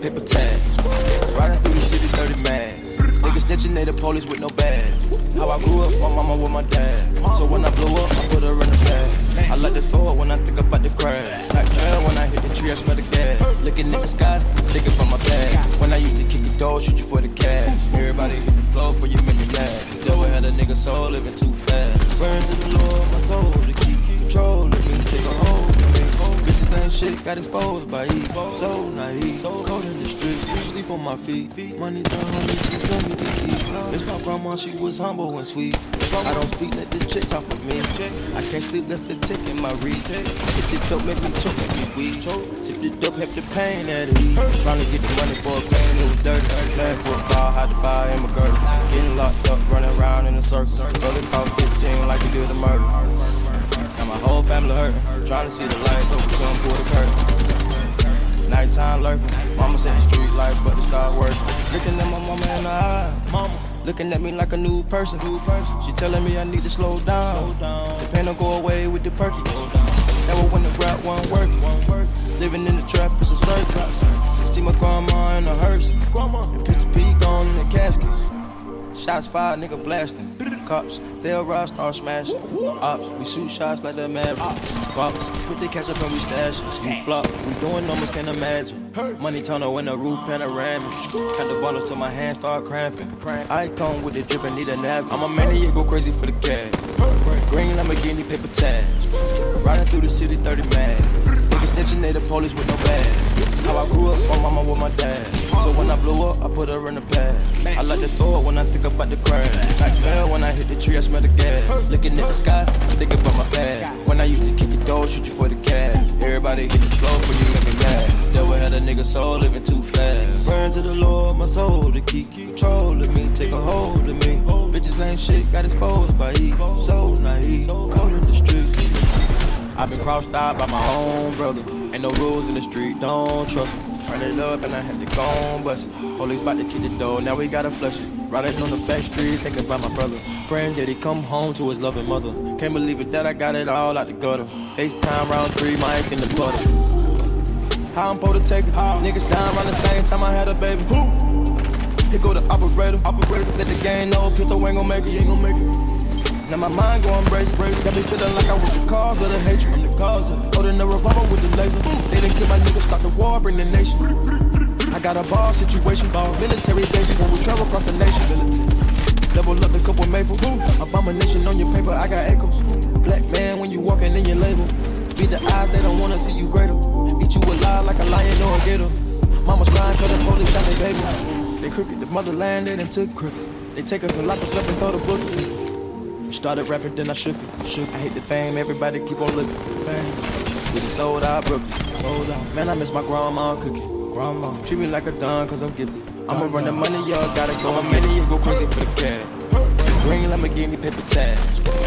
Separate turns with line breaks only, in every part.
paper tags. Riding through the city, 30 mags. Niggas snitching, they the police with no badge. How I grew up, my mama with my dad. Got exposed by E. So naive, cold in the street, sleep on my feet. Money done, honey, she told me to keep. It's my grandma, she was humble and sweet. I don't speak, let the chick talk for me. I can't sleep, that's the tick in my reach. If the dope make me choke, make me weak. Sip the dope, help the pain at ease. Trying to get the money for a pain, it was dirty. Playing for a ball, had to buy him a girdle. Getting locked up, running around in a circle. Brother called 15 like he did a murder. My whole family. Trying to see the light, but we come for the curtain. Nighttime lurking. Mama said the street life, but it started working. Looking at my mama in the eye. Mama. Looking at me like a new person. New person. She telling me I need to slow down. Slow down. The pain don't go away with the perky. Never when the rap one work. Living in the trap is a circus. See my grandma in a hearse. Grandma. And Pistol P gone in the casket. Shots fired, nigga blasting. Cops, they'll ride, start smashing. Ops, we shoot shots like the Mavericks. Box, put the cash up and we stash. You flop, we doing numbers, can't imagine. Money tunnel in the roof panoramic. Had the bottles till my hands start cramping. I come with the drip and need a nap. I'm a maniac, go crazy for the cash. Green Lamborghini paper tags. Riding through the city, 30 mad. Snitching, they the police with no badge. How I grew up, my mama with my dad. So when I blew up, I put her in the pad. I like to throw it when I think about the crash. Like hell, when I hit the tree, I smell the gas. Looking at the sky, thinking about my bag. When I used to kick the door, shoot you for the cash. Everybody hit the floor for you make me mad. Devil had a nigga soul living too fast. Burn to the Lord, my soul to keep control of me, take a hold of me. Bitches ain't shit, got exposed by E. So naive, cold in the street. I've been crossed out by my own brother. Ain't no rules in the street, don't trust him. Run it up and I had to go on bust it. Police about to kick the door, now we gotta flush it. Riding on the back street, thinking about my brother. Praying that he come home to his loving mother. Can't believe it that I got it all out the gutter. FaceTime round three, mic in the butter. How I'm supposed to take it? Niggas dying around the same time I had a baby. Who? Here go the operator. Operator, let the game know. Pistol ain't gon' make it, you ain't gon' make it. Now my mind going brace, brace. Got me feeling like I was the cause of the hatred. I'm the cause of holding the revolver with the laser. They didn't kill my niggas, start the war, bring the nation. I got a ball situation, ball military base when we travel across the nation. Double up the cup couple maple. Abomination on your paper, I got echoes. Black man when you walking in your label. Be the eyes, they don't wanna see you greater. Eat you alive like a lion or a gator. Mama's crying cause the police shot their baby. They crooked, the motherland, they done took crooked. They take us and lock us up and throw the book. Started rapping, then I shook it. Shook. I hate the fame, everybody keep on looking. Fame. We sold out Brooklyn. Sold out. Man, I miss my grandma cooking. Grandma. Treat me like a don, cause I'm gifted. I'ma run the money, y'all gotta go. I'm many, you go crazy for the cash. Green Lamborghini paper tags.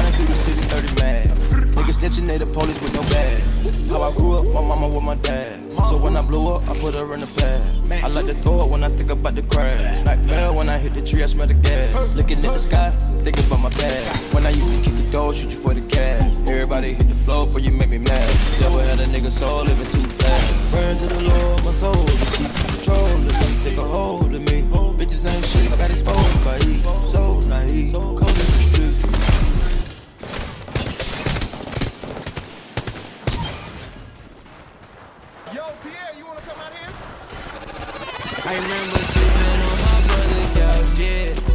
Riding through the city, 30 mad. Niggas snitching, they the police with no badge. How I grew up, my mama with my dad. So when I blew up, I put her in the pad. I like to throw it when I think about the crash. Like hell, when I hit the tree, I smell the gas. Looking at the sky, thinking about my bag. When I used to kick the door, shoot you for the cash. Everybody hit the floor for you make me mad. Devil had a nigga soul living too fast. Burn to the Lord, my soul
Yo, Pierre, you wanna come out here?
I remember sleeping on my brother's couch, yeah,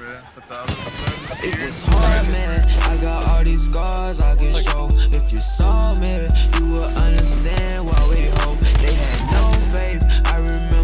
It was hard, man. I got all these scars I can show. If you saw me, you would understand why we hope. They had no faith. I remember.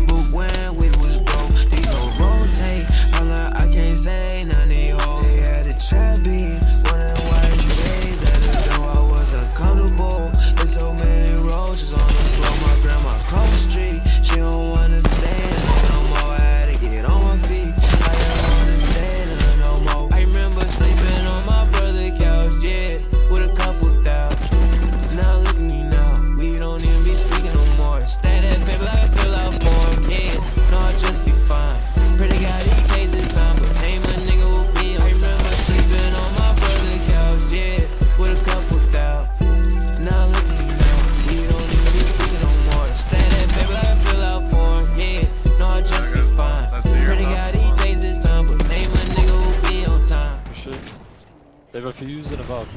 They refuse and bug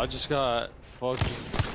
I just got fucking